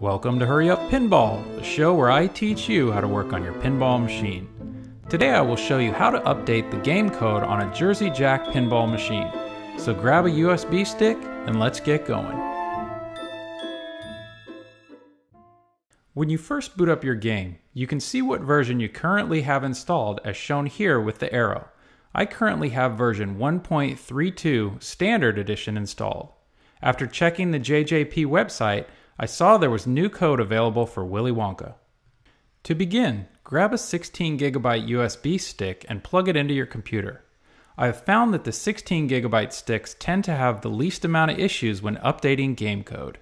Welcome to Hurry Up Pinball, the show where I teach you how to work on your pinball machine. Today I will show you how to update the game code on a Jersey Jack pinball machine. So grab a USB stick and let's get going. When you first boot up your game, you can see what version you currently have installed as shown here with the arrow. I currently have version 1.32 Standard Edition installed. After checking the JJP website, I saw there was new code available for Willy Wonka. To begin, grab a 16 gigabyte USB stick and plug it into your computer. I have found that the 16 gigabyte sticks tend to have the least amount of issues when updating game code.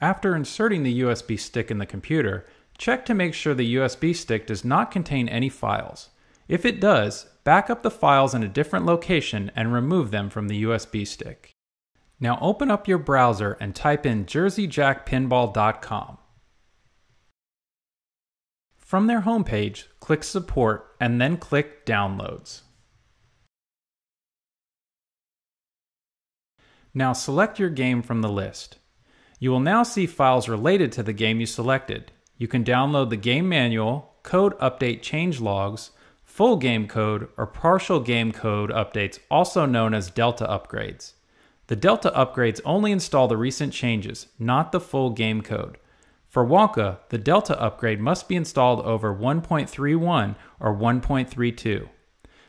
After inserting the USB stick in the computer, check to make sure the USB stick does not contain any files. If it does, back up the files in a different location and remove them from the USB stick. Now open up your browser and type in jerseyjackpinball.com. From their homepage, click Support and then click Downloads. Now select your game from the list. You will now see files related to the game you selected. You can download the game manual, code update change logs, full game code, or partial game code updates, also known as Delta upgrades. The Delta upgrades only install the recent changes, not the full game code. For Wonka, the Delta upgrade must be installed over 1.31 or 1.32.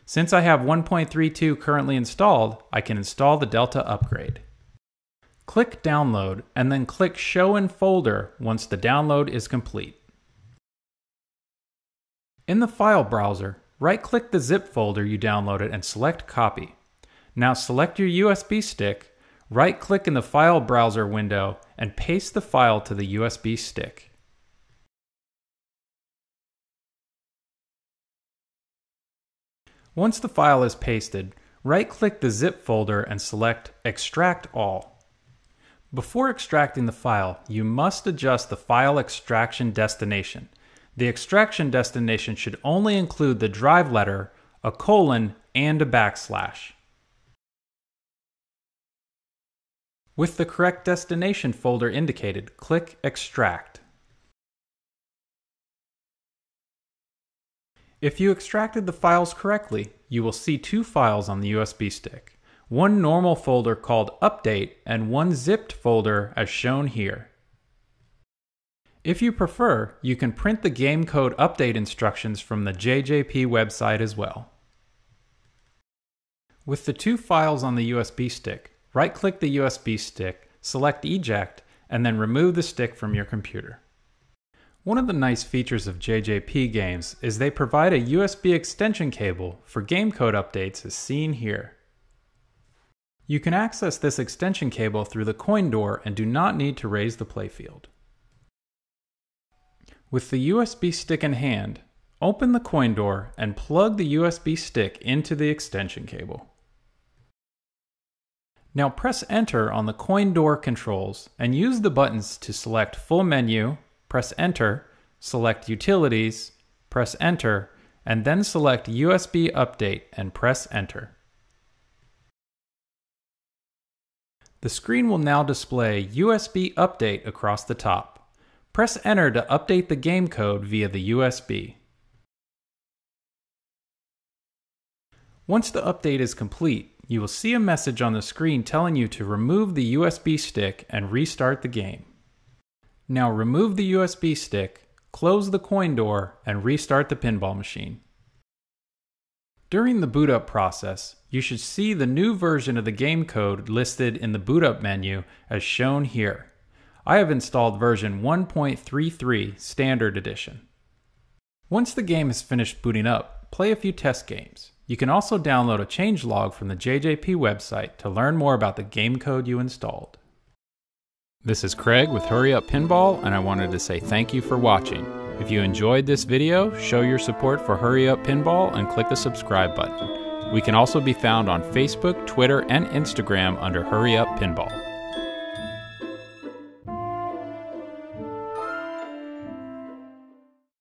Since I have 1.32 currently installed, I can install the Delta upgrade. Click Download and then click Show in Folder once the download is complete. In the File browser, right click the zip folder you downloaded and select Copy. Now select your USB stick, right click in the file browser window, and paste the file to the USB stick. Once the file is pasted, right click the zip folder and select Extract All. Before extracting the file, you must adjust the file extraction destination. The extraction destination should only include the drive letter, a colon, and a backslash. With the correct destination folder indicated, click Extract. If you extracted the files correctly, you will see two files on the USB stick. One normal folder called Update and one zipped folder as shown here. If you prefer, you can print the game code update instructions from the JJP website as well. With the two files on the USB stick, Right click the USB stick, select Eject, and then remove the stick from your computer. One of the nice features of JJP games is they provide a USB extension cable for game code updates as seen here. You can access this extension cable through the coin door and do not need to raise the playfield. With the USB stick in hand, open the coin door and plug the USB stick into the extension cable. Now press enter on the coin door controls and use the buttons to select full menu, press enter, select utilities, press enter, and then select USB update and press enter. The screen will now display USB update across the top. Press enter to update the game code via the USB. Once the update is complete, you will see a message on the screen telling you to remove the USB stick and restart the game. Now remove the USB stick, close the coin door, and restart the pinball machine. During the boot up process, you should see the new version of the game code listed in the boot up menu as shown here. I have installed version 1.33 Standard Edition. Once the game is finished booting up, play a few test games. You can also download a changelog from the JJP website to learn more about the game code you installed. This is Craig with Hurry Up Pinball, and I wanted to say thank you for watching. If you enjoyed this video, show your support for Hurry Up Pinball and click the subscribe button. We can also be found on Facebook, Twitter, and Instagram under Hurry Up Pinball.